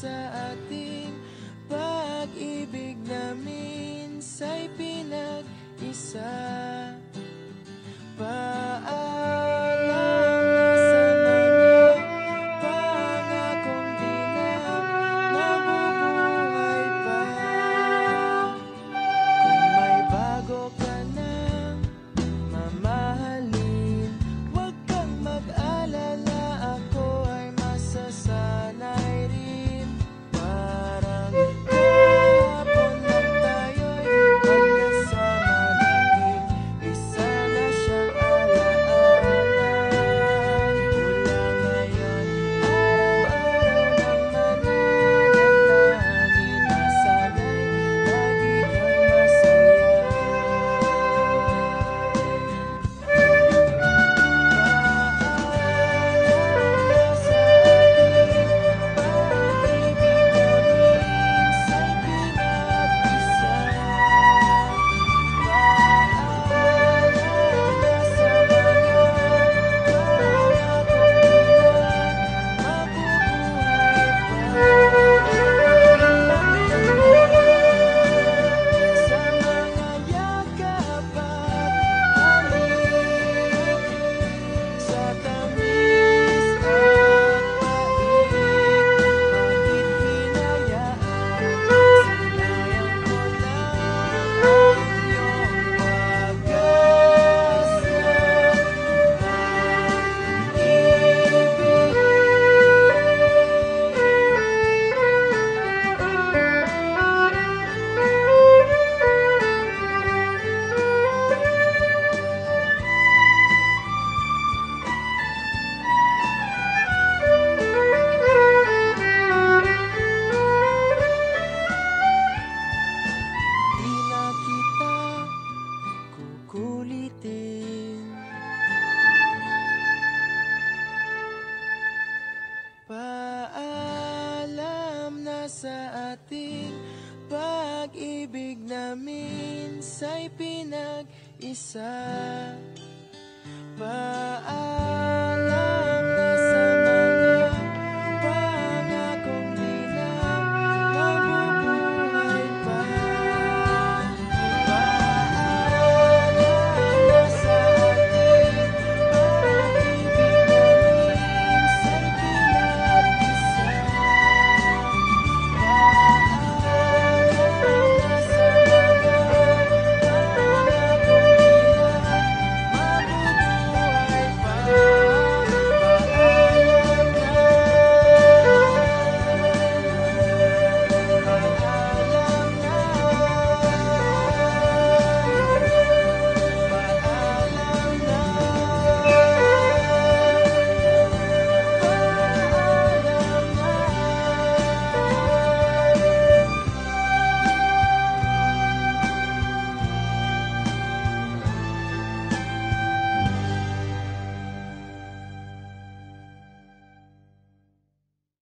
sa atin Pag-ibig namin sa'y pinag-isa. Namin sa'y pinag-isa. Paalam